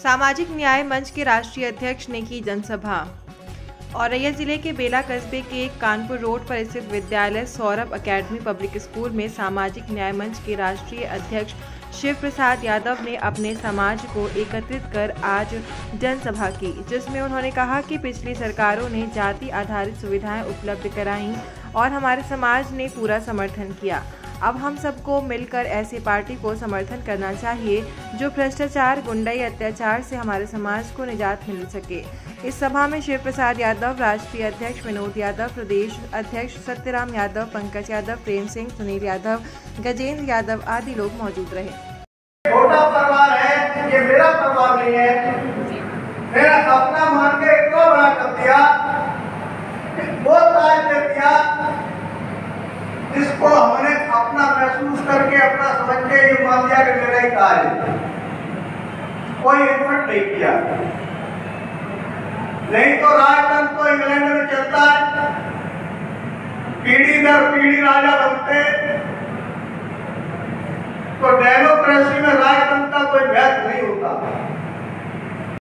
सामाजिक न्याय मंच के राष्ट्रीय अध्यक्ष ने की जनसभा। औरैया ज़िले के बेला कस्बे के कानपुर रोड पर स्थित विद्यालय सौरभ एकेडमी पब्लिक स्कूल में सामाजिक न्याय मंच के राष्ट्रीय अध्यक्ष शिव प्रसाद यादव ने अपने समाज को एकत्रित कर आज जनसभा की, जिसमें उन्होंने कहा कि पिछली सरकारों ने जाति आधारित सुविधाएँ उपलब्ध कराईं और हमारे समाज ने पूरा समर्थन किया। अब हम सबको मिलकर ऐसी पार्टी को समर्थन करना चाहिए, जो भ्रष्टाचार, गुंडाई अत्याचार से हमारे समाज को निजात मिल सके। इस सभा में शिव प्रसाद यादव, राष्ट्रीय अध्यक्ष विनोद यादव, प्रदेश अध्यक्ष सत्यराम यादव, पंकज यादव, प्रेम सिंह, सुनील यादव, गजेंद्र यादव आदि लोग मौजूद रहे। छोटा परिवार है, ये मेरा परिवार नहीं है। मेरा अपना मान के इतना बड़ा कर दिया दिया, जिसको महसूस करके अपना समझ के ये मान लिया कि मेरा ही कार्य कोई एफर्ट नहीं किया। नहीं तो राजतंत्र तो इंग्लैंड में चलता है। पीढ़ी दर पीढ़ी राजा बनते